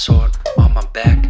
sword on my back.